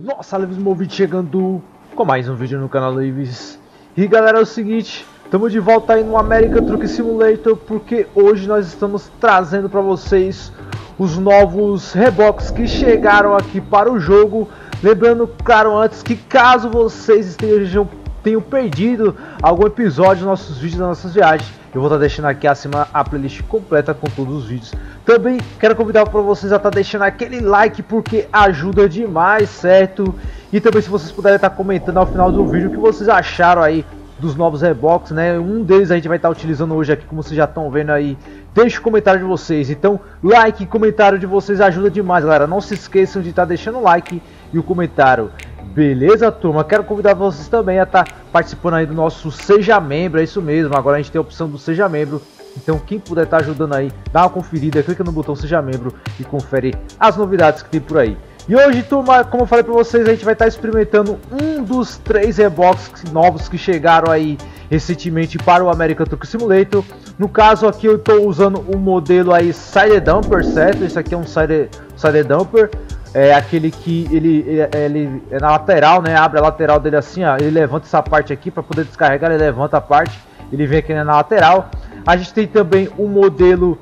Nossa, Leves Movie chegando com mais um vídeo no canal Leves. E galera, é o seguinte, estamos de volta aí no American Truck Simulator porque hoje nós estamos trazendo para vocês os novos reboques que chegaram aqui para o jogo. Lembrando, claro, antes que caso vocês estejam tenham perdido algum episódio dos nossos vídeos das nossas viagens, eu vou estar deixando aqui acima a playlist completa com todos os vídeos. Também quero convidar para vocês a estar deixando aquele like porque ajuda demais, certo? E também se vocês puderem estar comentando ao final do vídeo o que vocês acharam aí dos novos reboques, né? Um deles a gente vai estar utilizando hoje aqui, como vocês já estão vendo aí. Deixe o comentário de vocês. Então, like e comentário de vocês ajuda demais, galera. Não se esqueçam de estar deixando o like e o comentário. Beleza, turma? Quero convidar vocês também a estar participando aí do nosso Seja Membro, é isso mesmo. Agora a gente tem a opção do Seja Membro. Então, quem puder estar ajudando aí, dá uma conferida, clica no botão Seja Membro e confere as novidades que tem por aí. E hoje, turma, como eu falei para vocês, a gente vai estar experimentando um dos três reboques novos que chegaram aí recentemente para o American Truck Simulator. No caso aqui eu estou usando o modelo aí Side Dumper, certo? Esse aqui é um Side, side Dumper é aquele que ele, ele, ele, é na lateral, né? Abre a lateral dele assim, ó. Ele levanta essa parte aqui para poder descarregar, ele levanta a parte, ele vem aqui na lateral. A gente tem também o modelo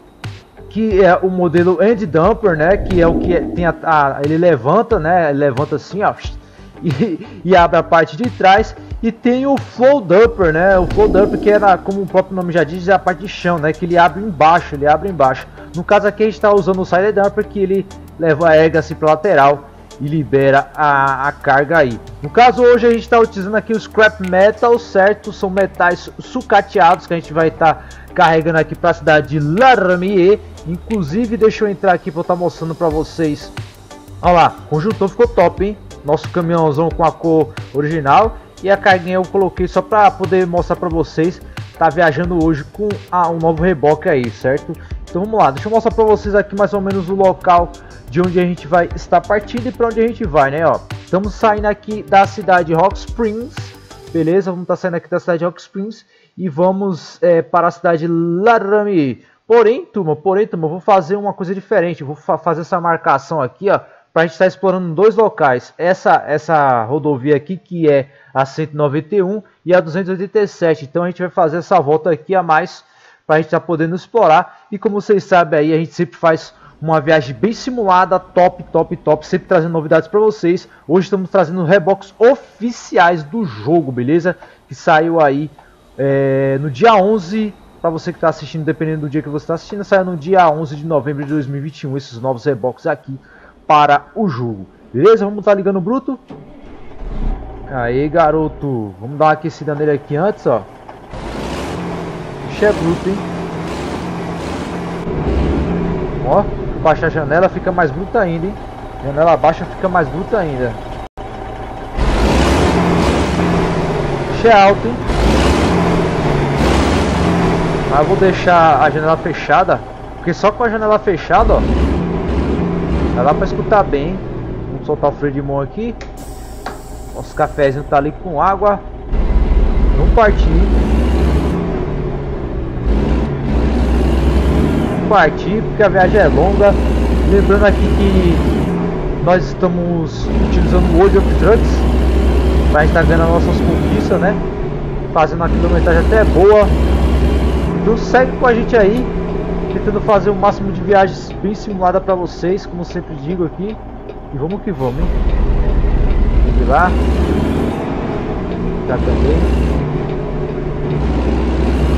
que é o modelo end dumper, né? Que é o que é, tem a, a, ele levanta, né? Ele levanta assim, ó, e, e, abre a parte de trás. E tem o flow dumper, né? O flow dumper que era, como o próprio nome já diz, é a parte de chão, né? Que ele abre embaixo, ele abre embaixo. No caso aqui a gente está usando o side dumper que ele leva a erga-se para lateral e libera a, a, carga aí. No caso hoje a gente está utilizando aqui o scrap metal, certo? São metais sucateados que a gente vai estar tá carregando aqui para a cidade de Laramie. Inclusive deixa eu entrar aqui para estar tá mostrando para vocês. Olha lá, conjuntor ficou top, hein? Nosso caminhãozão com a cor original e a carguinha eu coloquei só para poder mostrar para vocês. Tá viajando hoje com um novo reboque aí, certo? Então vamos lá, deixa eu mostrar para vocês aqui mais ou menos o local de onde a gente vai estar partindo e para onde a gente vai, né? Ó, estamos saindo aqui da cidade de Rock Springs, beleza? Vamos estar tá saindo aqui da cidade de Rock Springs e vamos é, para a cidade de Laramie. Porém, turma, porém, turma, vou fazer uma coisa diferente. Vou fa fazer essa marcação aqui, ó, para a gente estar tá explorando dois locais. Essa essa rodovia aqui que é a 191 e a 287. Então a gente vai fazer essa volta aqui a mais para a gente estar tá podendo explorar. E como vocês sabem aí, a gente sempre faz uma viagem bem simulada, top, top, top, sempre trazendo novidades para vocês. Hoje estamos trazendo rebox oficiais do jogo, beleza? Que saiu aí é, no dia 11, para você que está assistindo, dependendo do dia que você está assistindo, saiu no dia 11 de novembro de 2021 esses novos rebox aqui para o jogo. Beleza? Vamos estar tá ligando o bruto. Aí, garoto. Vamos dar uma aquecida nele aqui antes, ó bicho é bruto, hein? Ó, baixar a janela fica mais bruta ainda, hein? Janela baixa fica mais bruta ainda. Bicho é alto, hein? Mas vou deixar a janela fechada, porque só com a janela fechada, ó, dá pra escutar bem. Vamos soltar o freio de mão aqui. Nosso cafezinho tá ali com água. Vamos partir. partir, porque a viagem é longa. Lembrando aqui que nós estamos utilizando o World of Trucks para estar ganhando nossas conquistas, né? Fazendo uma quilometragem até boa. Então segue com a gente aí, tentando fazer o máximo de viagens bem simulada para vocês, como sempre digo aqui. E vamos que vamos, hein? Lá. Já também.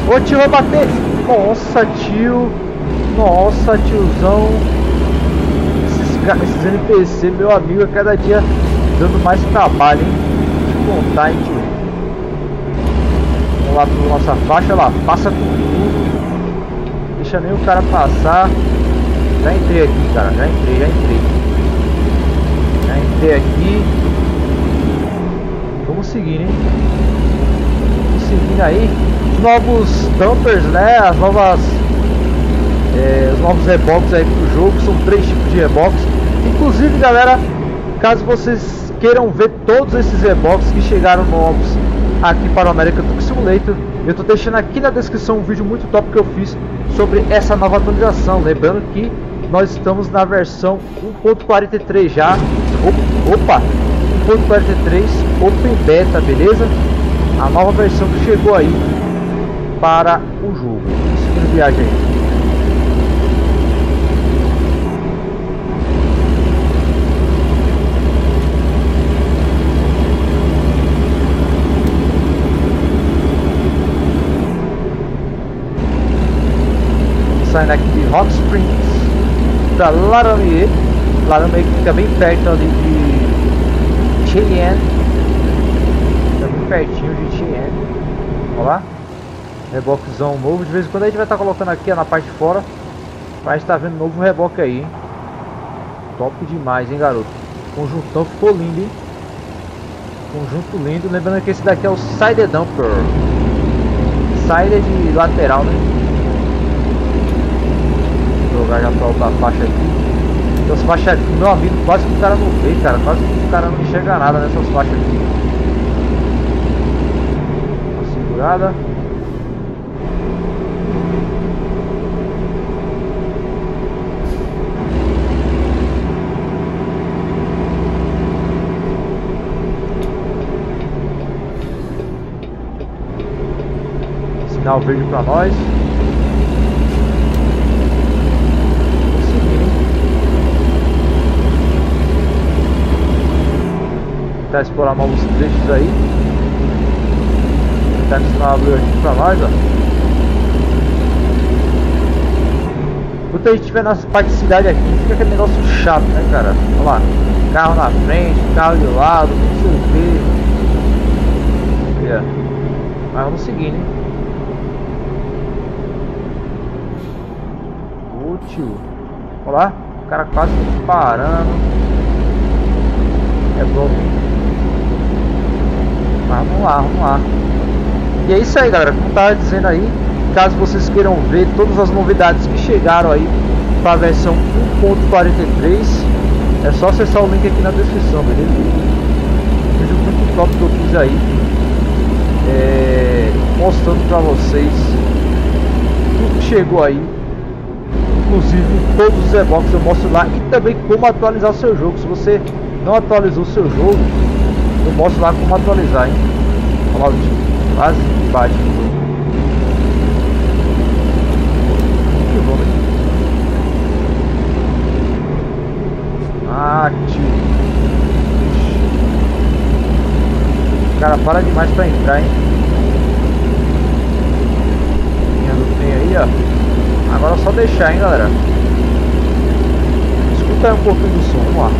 Ô tio, vai bater! Nossa, tio! Nossa, tiozão. Esses, esses NPC, meu amigo, a cada dia dando mais trabalho, hein? De contar, hein, tio? Vamos lá pra nossa faixa, lá, passa com tudo. Deixa nem o cara passar. Já entrei aqui, cara, já entrei, já entrei. Já entrei aqui. Vamos seguir, hein? Vamos aí. Os novos dumpers, né? As novas é, os novos reboques aí pro jogo, são três tipos de reboques. Inclusive, galera, caso vocês queiram ver todos esses reboques que chegaram novos aqui para o American Truck Simulator, eu estou deixando aqui na descrição um vídeo muito top que eu fiz sobre essa nova atualização. Lembrando que nós estamos na versão 1.43 já. Opa! 1.43 Open Beta, beleza? A nova versão que chegou aí para o jogo. Seguindo viagem aí. saindo aqui de Hot Springs para Laramie. Laramie que fica bem perto ali de Cheyenne. Bem pertinho de Cheyenne. Olha lá. Reboquezão novo. De vez em quando a gente vai estar tá colocando aqui ó, na parte de fora. Mas está vendo novo reboque aí. Hein? Top demais, hein, garoto. Conjuntão ficou lindo, hein? Conjunto lindo. Lembrando que esse daqui é o Side Dumper. Saída de lateral, né? jogar já pra outra faixa aqui. Essas faixas aqui, meu amigo, quase que o cara não vê, cara. Quase que o cara não enxerga nada nessas faixas aqui. Uma segurada. Sinal verde para nós. Tentar explorar novos trechos aí. Tentar ensinar abrir aqui pra nós, ó. Quando a gente estiver nessa parte de cidade aqui, fica aquele negócio chato, né, cara? Olha lá, carro na frente, carro de lado, não sei o que. Yeah. Mas vamos seguir, né? Útil. Olha lá, o cara quase parando. É bom. Mas vamos lá, vamos lá. E é isso aí, galera. Como tava dizendo aí, caso vocês queiram ver todas as novidades que chegaram aí para a versão 1.43, é só acessar o link aqui na descrição, beleza? Vídeo muito top que eu fiz aí, é, mostrando para vocês tudo que chegou aí, inclusive todos os e-box eu mostro lá e também como atualizar o seu jogo. Se você não atualizou o seu jogo, eu mostro lá como atualizar, hein? Bicho. Quase bate. Que bom, né? Ah, tio. Cara, para demais pra entrar, hein? Tem aí, ó. Agora é só deixar, hein, galera. Escuta aí um pouquinho do som, vamos lá.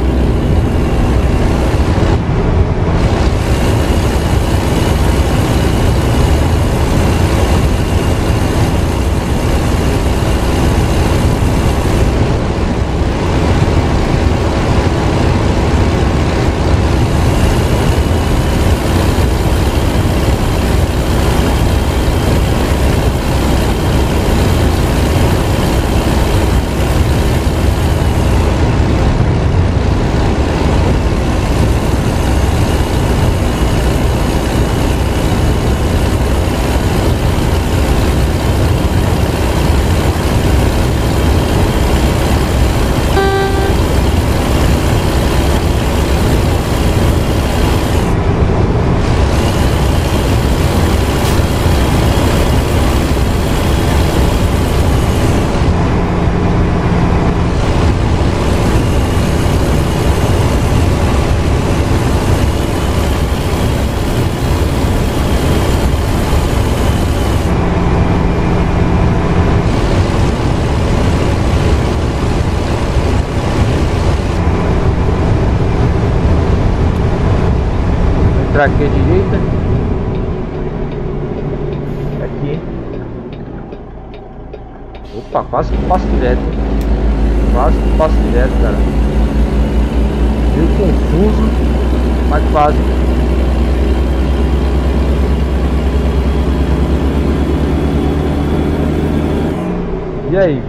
E aí?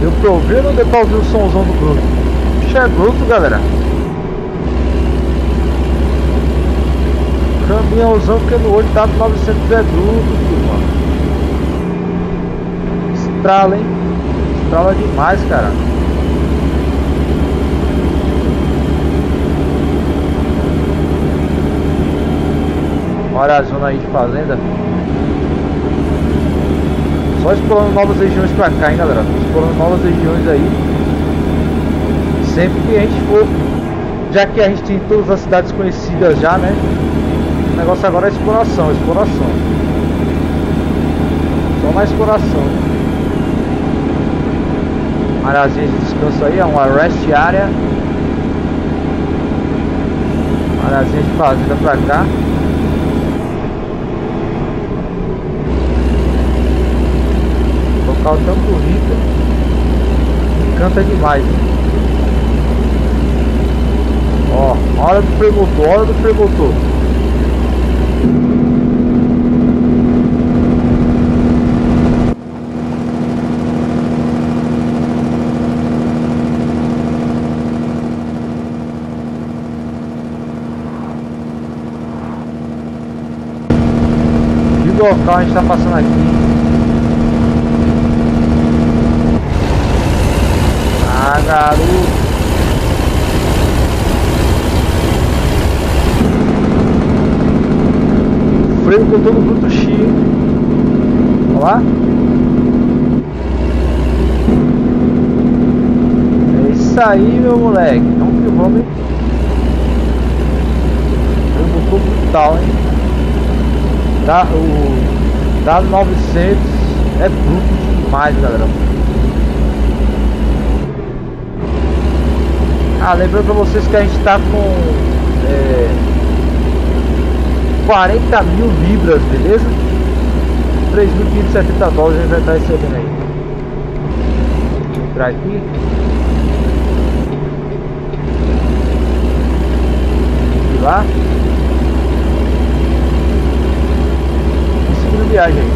Eu tô ouvindo ou deu pra ouvir o somzão do Bruto? Bicho é bruto, galera. Caminhãozão que no olho tá 900 é bruto, turma. Estrala, hein? Estrala demais, cara. Olha a zona aí de fazenda. Só explorando novas regiões pra cá, hein, galera. Explorando novas regiões aí. Sempre que a gente for. Já que a gente tem todas as cidades conhecidas já, né? O negócio agora é exploração, exploração. Só mais exploração. Áreazinha de descanso aí, é uma rest área. Áreazinha de fazenda pra cá. Local tão bonito. Encanta demais. Ó, hora do motor, hora do freio motor. local a gente está passando aqui. Ah, garoto. Freio com todo bruto cheio. Olha lá. É isso aí, meu moleque. Então que vamos. Freio botou brutal, hein. Tá, o da 900 é bruto demais, galera. Ah, lembrando pra vocês que a gente tá com é, 40 mil libras, beleza? 3.570 dólares a gente vai estar recebendo aí. Vou entrar aqui. E lá. viagem aí.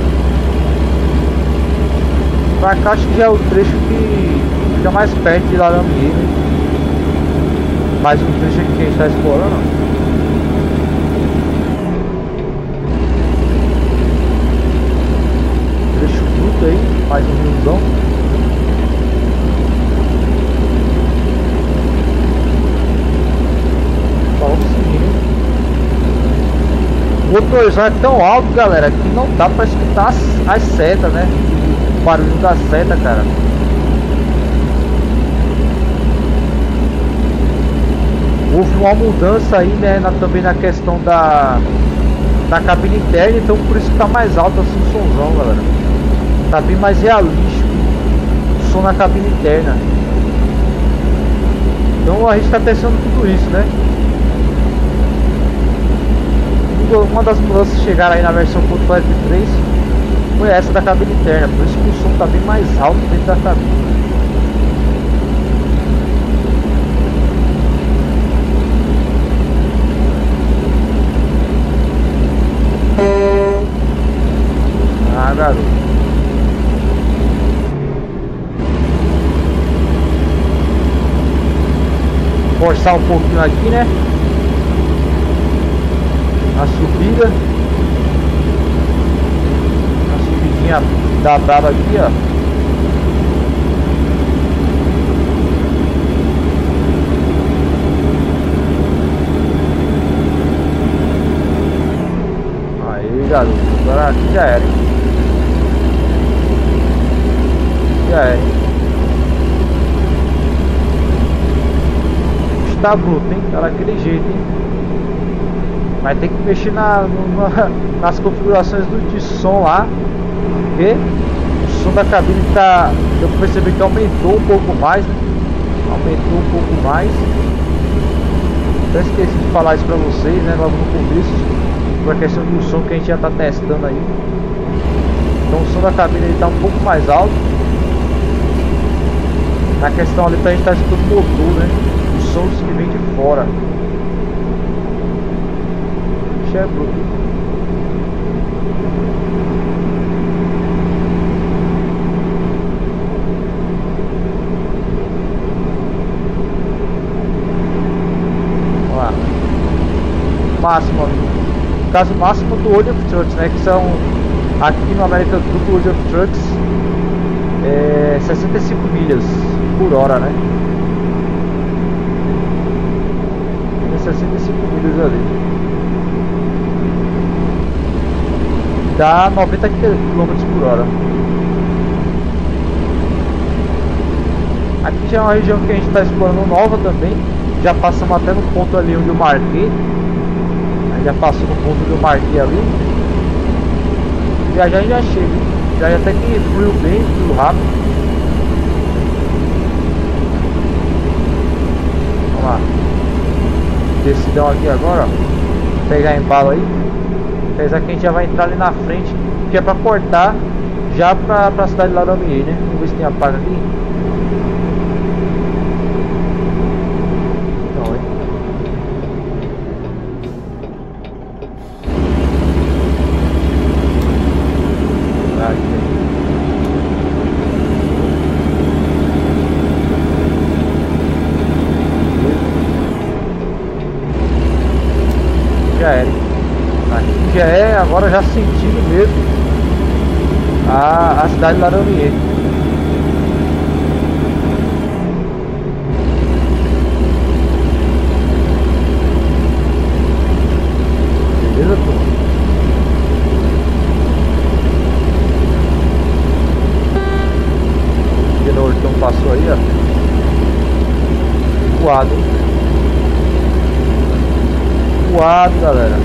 Pra cá acho que já é o trecho que fica mais perto de Laramie, Mais um trecho que a gente está explorando. Trecho bruto aí, mais um riozão. O motorzão é tão alto, galera, que não dá pra escutar as, as setas, né? O barulho da seta, cara. Uma mudança aí, né? Na, também na questão da, da cabine interna, então por isso que tá mais alto assim o somzão, galera. Tá bem mais realístico o som na cabine interna. Então a gente tá testando tudo isso, né? uma das mudanças que chegaram aí na versão 1.43 foi essa da cabine interna, por isso que o som está bem mais alto dentro da cabine. Forçar um pouquinho aqui, né? a subida. A subidinha da brava aqui, ó. Aí, garoto. Agora aqui já era. Já é. Está bruto, hein? Tá daquele jeito, hein? Mas tem que mexer na, na, nas configurações do, de som lá. Porque o som da cabine tá. Eu percebi que aumentou um pouco mais, né? Aumentou um pouco mais. Até esqueci de falar isso pra vocês, né? Logo no começo. Por questão do som que a gente já tá testando aí. Então o som da cabine ele tá um pouco mais alto. Na questão ali tá, a gente tá escutando motor, né? O som que vem de fora lá. Máximo, no caso máximo do World of Trucks, né? Que são aqui no American Truck World of Trucks é 65 milhas por hora, né? 65 milhas ali. dá 90 km por hora. Aqui já é uma região que a gente está explorando nova também. Já passamos até no ponto ali onde eu marquei. Já passou no ponto onde eu marquei ali. Já já já chega. Já até que fluiu bem, fluiu rápido. Vamos lá. Decidão aqui agora, ó. Pegar embalo aí. Apesar que a gente já vai entrar ali na frente, que é pra cortar já pra, pra cidade de Laramie, né? Vamos ver se tem a placa aqui. já era. Aqui já é, agora já sentindo mesmo a, a cidade de Laramie. Beleza, turma? Então passou aí, ó. Hein? voado, galera.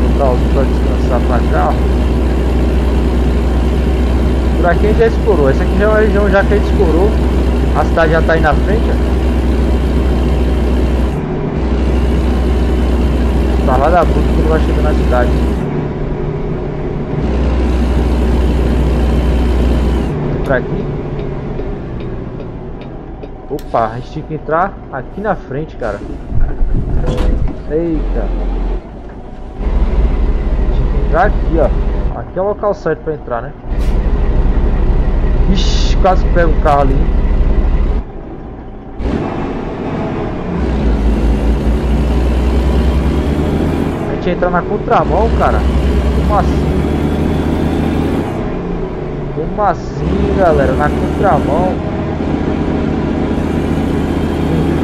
Vou botar o para descansar pra cá, ó. Por aqui já explorou. Essa aqui já é uma região já que a gente explorou. A cidade já tá aí na frente, ó. Tá lá da bruta quando vai chegar na cidade. Pra aqui. Opa, a gente tinha que entrar aqui na frente, cara. Eita. Que entrar aqui, ó. Aqui é o local certo pra entrar, né? Ixi, quase pega o carro ali. A gente entra na contramão, cara. Como assim? Como assim, galera? Na contramão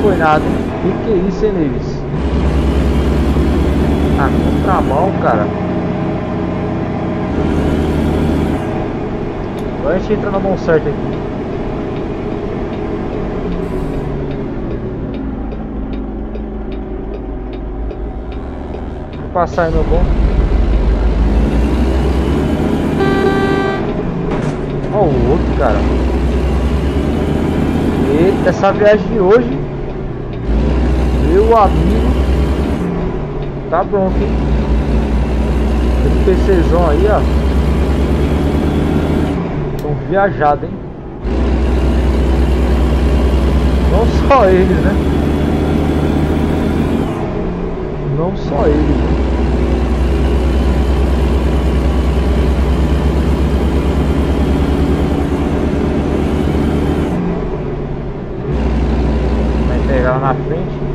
foi nada. O que é isso, hein, Neves? Na contramão, cara. Agora a gente entra na mão certa aqui. Vou passar aí, meu bom. Olha o outro, cara. Eita, essa viagem de hoje meu amigo. Tá bronco, hein? Tem PCzão aí, ó. Tão viajado, hein? Não só eles, né? Não só eles, né? Vai pegar lá na frente.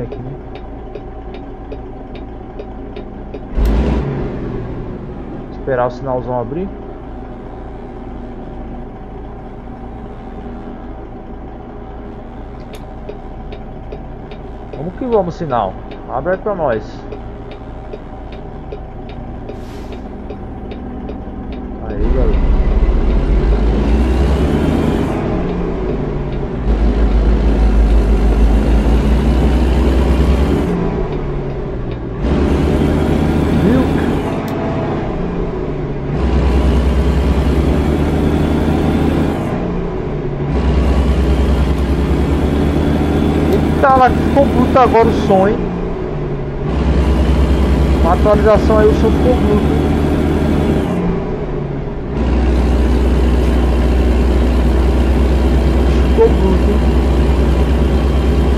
aqui, né? Esperar o sinalzão abrir. Vamos que vamos, sinal. Abre aí pra nós. Bruto agora o som, hein? Uma atualização aí o som ficou bruto. Ficou?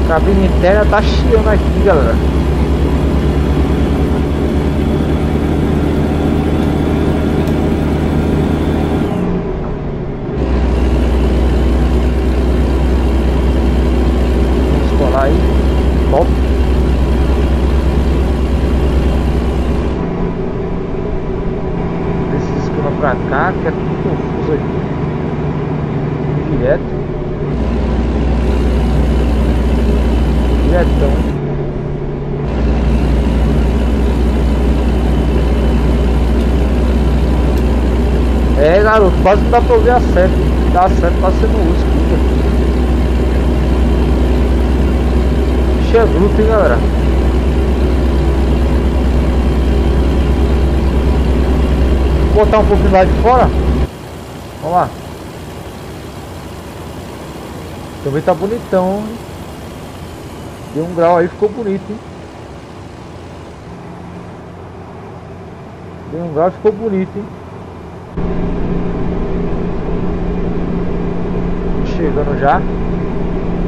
Cabine interna tá chiando aqui, galera. pra cá, que é tudo confuso aqui. Direto. Diretão. É garoto, quase não dá pra ouvir a seta. Dá pra ser no uso. Bicho é bruto, hein galera. Vou botar um pouquinho lá de fora. Vamos lá. Também tá bonitão. Hein? Deu um grau aí, ficou bonito, hein? Deu um grau, ficou bonito, hein? Chegando já.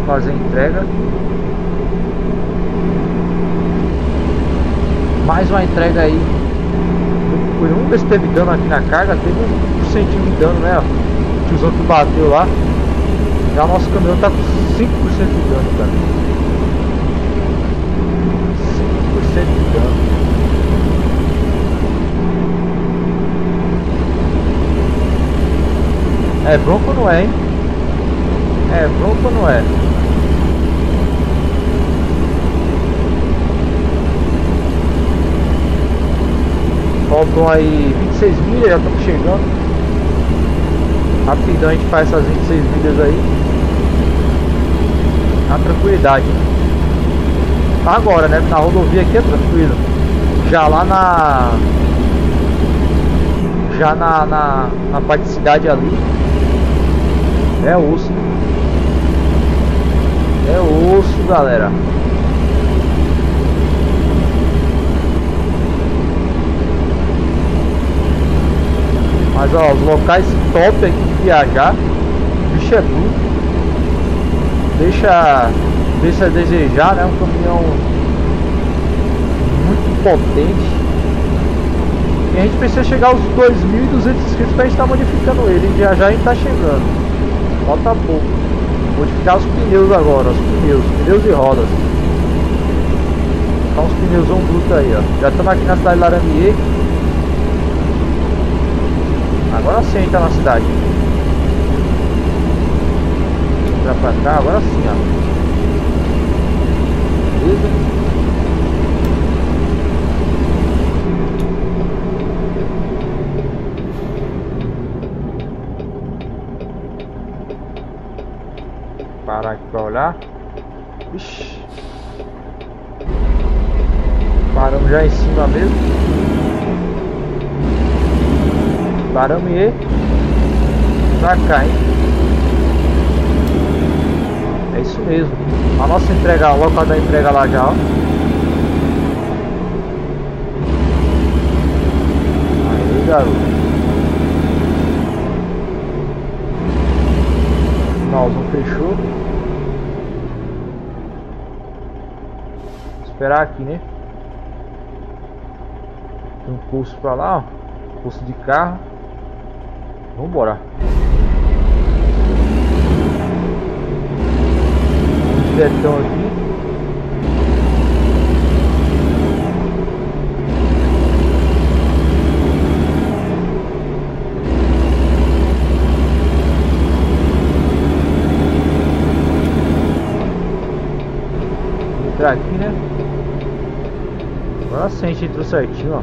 Fazer entrega. Mais uma entrega aí. Vamos ver se teve dano aqui na carga. Teve um centímetro de dano, né? O tiozão que bateu lá. Já nosso caminhão tá com 5% de dano, cara. 5% de dano. É bronco não é, hein? É bronco ou não é? Faltam aí 26 milhas, já estamos chegando. Rapidão a gente faz essas 26 milhas aí. Na tranquilidade. Agora, né? Na rodovia aqui é tranquilo. Já lá na. Já na, na, na parte de cidade ali. É osso. É osso, galera. Mas ó, os locais top aqui de viajar. Bicho é bruto. Deixa, deixa a desejar, né? Um caminhão muito potente. E a gente precisa chegar aos 2.200 inscritos para a gente estar tá modificando ele. Já já a gente tá chegando. Falta pouco. Modificar os pneus agora, os pneus, pneus e rodas. Tá uns pneus brutos aí, ó. Já estamos aqui na cidade de Laramie. Agora sim tá na cidade. Entrar pra cá, agora sim, ó. Beleza? Parar aqui pra olhar. Ixi. Paramos já em cima mesmo. Baramiê pra cá, hein? É isso mesmo. A nossa entrega, o local da entrega lá já, ó. Aí, garoto. Finalzão fechou. Esperar aqui, né? Tem um curso pra lá, ó. Curso de carro. Vambora. Jetão aqui. entrar aqui, né? Entrou certinho, ó.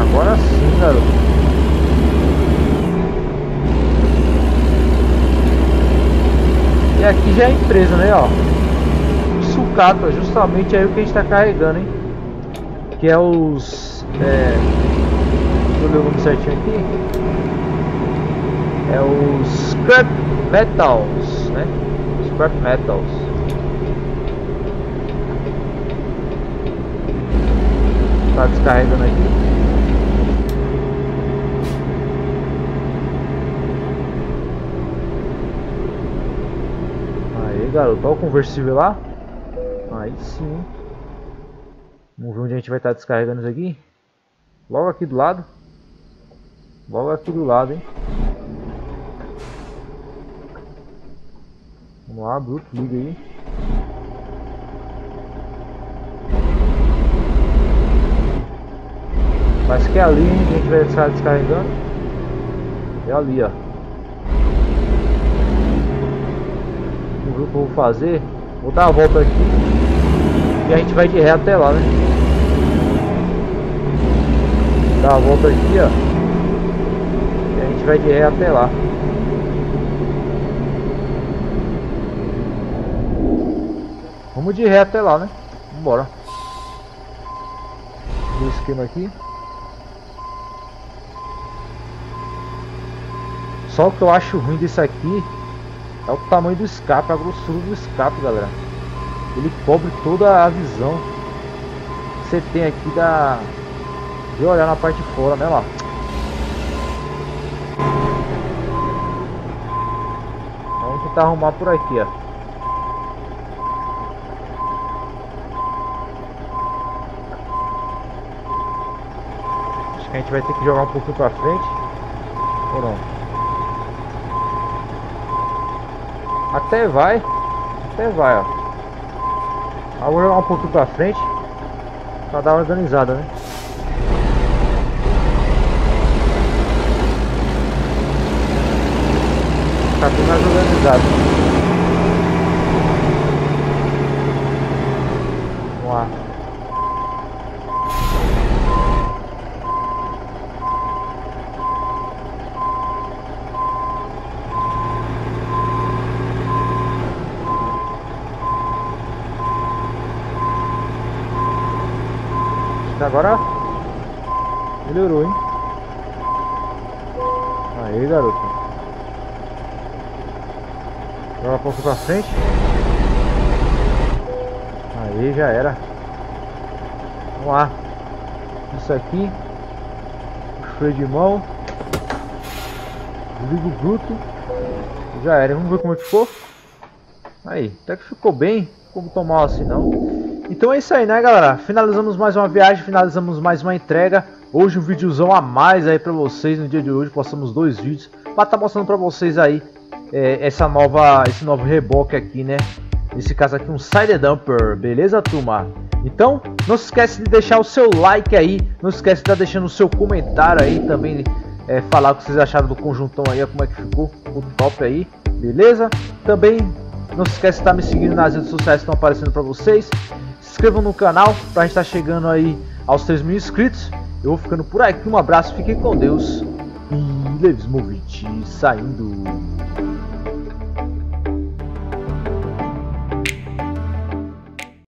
Agora sim, garoto. E aqui já é empresa, né, ó. Sucata, justamente aí o que a gente tá carregando, hein. Que é os... É... Deixa eu ver o nome certinho aqui. É os Scrap Metals, né. Scrap Metals. Tá descarregando aqui. garoto. Olha o conversível lá. Aí sim. Vamos ver onde a gente vai estar descarregando isso aqui. Logo aqui do lado. Logo aqui do lado, hein. Vamos lá, Bruto, liga aí. Mas que é ali, a gente vai estar descarregando. É ali, ó. que eu vou fazer? Vou dar a volta aqui e a gente vai de ré até lá, né? Dar a volta aqui, ó. E a gente vai de ré até lá. Vamos de ré até lá, né? Vambora. O esquema aqui. Só o que eu acho ruim disso aqui é o tamanho do escape, a grossura do escape, galera. Ele cobre toda a visão que você tem aqui da de olhar na parte de fora, né lá. Vamos tentar arrumar por aqui, ó. Acho que a gente vai ter que jogar um pouquinho pra frente. Ou não? Até vai. Até vai, ó. Agora jogar um pouquinho pra frente. Pra dar uma organizada, né? Tá tudo mais organizado. Agora melhorou, hein? Aí, garoto. Joga um pouco pra frente. Aí, já era. Vamos lá. Isso aqui. Freio de mão. Desliga o bruto. Já era. Vamos ver como é ficou. Aí, até que ficou bem. Como tomar assim não. Então é isso aí, né, galera? Finalizamos mais uma viagem, finalizamos mais uma entrega. Hoje um videozão a mais aí pra vocês no dia de hoje. Postamos dois vídeos pra estar tá mostrando pra vocês aí é, essa nova, esse novo reboque aqui, né? Nesse caso aqui um side dumper, beleza, turma? Então, não se esquece de deixar o seu like aí, não se esquece de estar tá deixando o seu comentário aí também, é, falar o que vocês acharam do conjuntão aí, como é que ficou o top aí, beleza? Também não se esquece de estar tá me seguindo nas redes sociais que estão aparecendo para vocês inscrevam no canal pra gente estar tá chegando aí aos 3 mil inscritos. Eu vou ficando por aqui, um abraço, fiquem com Deus e Leves Movit saindo.